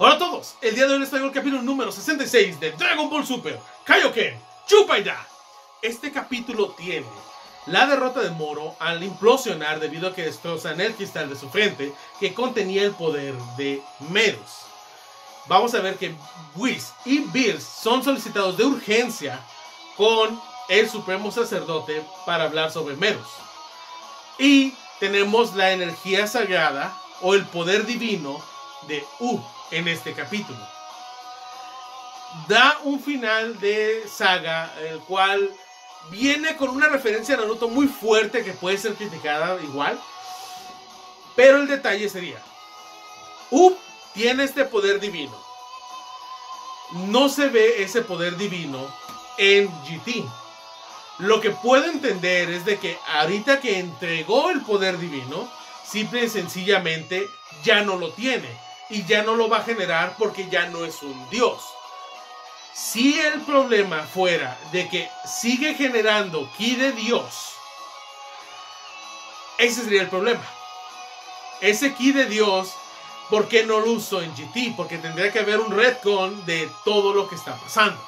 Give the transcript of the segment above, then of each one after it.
Hola a todos, el día de hoy les traigo el capítulo número 66 de Dragon Ball Super Kaioken Chupaida. Este capítulo tiene la derrota de Moro al implosionar debido a que destrozan el cristal de su frente que contenía el poder de Merus. Vamos a ver que Whis y Bills son solicitados de urgencia con el supremo sacerdote para hablar sobre Merus. Y tenemos la energía sagrada o el poder divino de U en este capítulo. Da un final de saga, el cual viene con una referencia a Naruto muy fuerte que puede ser criticada igual. Pero el detalle sería, U tiene este poder divino. No se ve ese poder divino en GT. Lo que puedo entender es de que ahorita que entregó el poder divino, simple y sencillamente ya no lo tiene y ya no lo va a generar porque ya no es un dios. Si el problema fuera de que sigue generando ki de dios, ese sería el problema. Ese ki de dios, ¿por qué no lo uso en GT? Porque tendría que haber un retcon de todo lo que está pasando.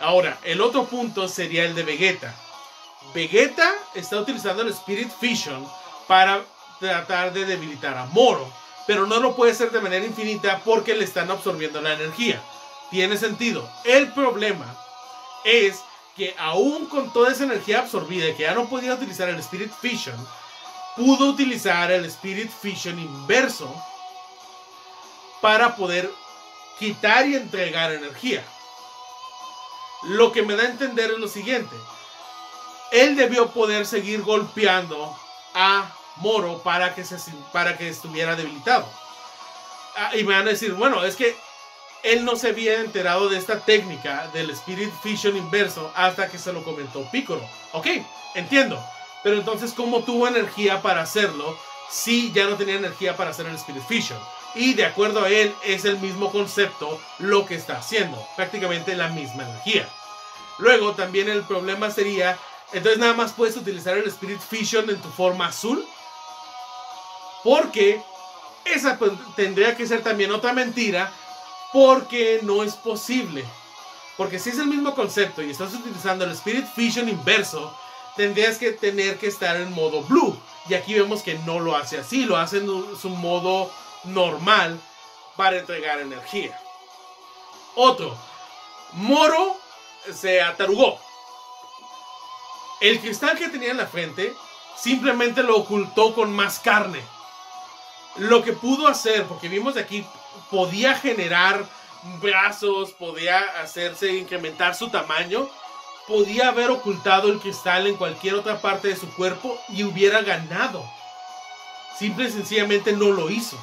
Ahora, el otro punto sería el de Vegeta. Vegeta está utilizando el Spirit Fusion para tratar de debilitar a Moro, pero no lo puede hacer de manera infinita porque le están absorbiendo la energía. Tiene sentido. El problema es que aún con toda esa energía absorbida que ya no podía utilizar el Spirit Fusion, pudo utilizar el Spirit Fusion inverso para poder quitar y entregar energía. Lo que me da a entender es lo siguiente. Él debió poder seguir golpeando a Moro para que, se, para que estuviera debilitado. Ah, y me van a decir, bueno, es que él no se había enterado de esta técnica del Spirit Fusion inverso hasta que se lo comentó Piccolo. Ok, entiendo. Pero entonces, ¿cómo tuvo energía para hacerlo si ya no tenía energía para hacer el Spirit Fusion? Y de acuerdo a él, es el mismo concepto lo que está haciendo. Prácticamente la misma energía. Luego, también el problema sería, entonces nada más puedes utilizar el Spirit Fusion en tu forma azul. Porque esa pues, tendría que ser también otra mentira. Porque no es posible. Porque si es el mismo concepto y estás utilizando el Spirit Fusion inverso, tendrías que tener que estar en modo blue. Y aquí vemos que no lo hace así, lo hace en su modo normal para entregar energía. Otro, Moro se atarugó. El cristal que tenía en la frente simplemente lo ocultó con más carne. Lo que pudo hacer, porque vimos de aquí, podía generar brazos, podía hacerse incrementar su tamaño, podía haber ocultado el cristal en cualquier otra parte de su cuerpo y hubiera ganado. Simple y sencillamente no lo hizo.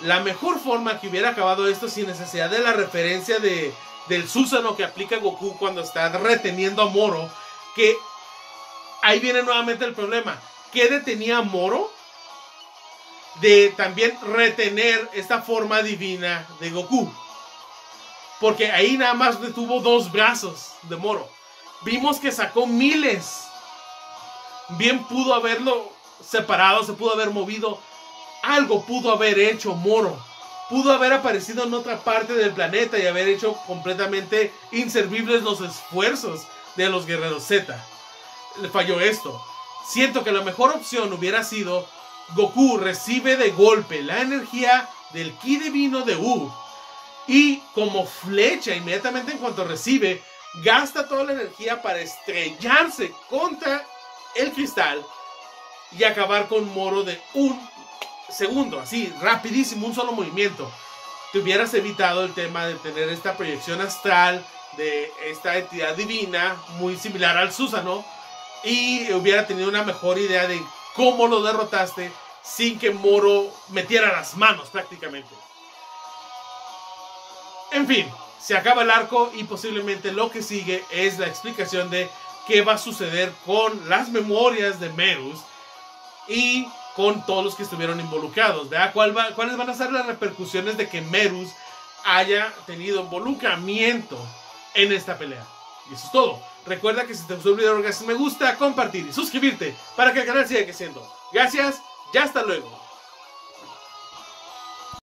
La mejor forma que hubiera acabado esto sin necesidad de la referencia de, del Susano que aplica Goku cuando está reteniendo a Moro, que ahí viene nuevamente el problema. ¿Qué detenía a Moro? De también retener esta forma divina de Goku. Porque ahí nada más detuvo dos brazos de Moro. Vimos que sacó miles. Bien pudo haberlo separado, se pudo haber movido. Algo pudo haber hecho Moro pudo haber aparecido en otra parte del planeta y haber hecho completamente inservibles los esfuerzos de los guerreros Z. Le falló esto. Siento que la mejor opción hubiera sido Goku recibe de golpe la energía del ki divino de U y como flecha inmediatamente en cuanto recibe gasta toda la energía para estrellarse contra el cristal y acabar con Moro de un segundo, así, rapidísimo, un solo movimiento. Te hubieras evitado el tema de tener esta proyección astral de esta entidad divina, muy similar al Susano, y hubiera tenido una mejor idea de cómo lo derrotaste sin que Moro metiera las manos prácticamente. En fin, se acaba el arco y posiblemente lo que sigue es la explicación de qué va a suceder con las memorias de Merus y con todos los que estuvieron involucrados. ¿verdad? ¿Cuál va, ¿Cuáles van a ser las repercusiones de que Merus haya tenido involucramiento en esta pelea? Y eso es todo. Recuerda que si te gustó el video, me gusta, compartir y suscribirte para que el canal siga creciendo. Gracias y hasta luego.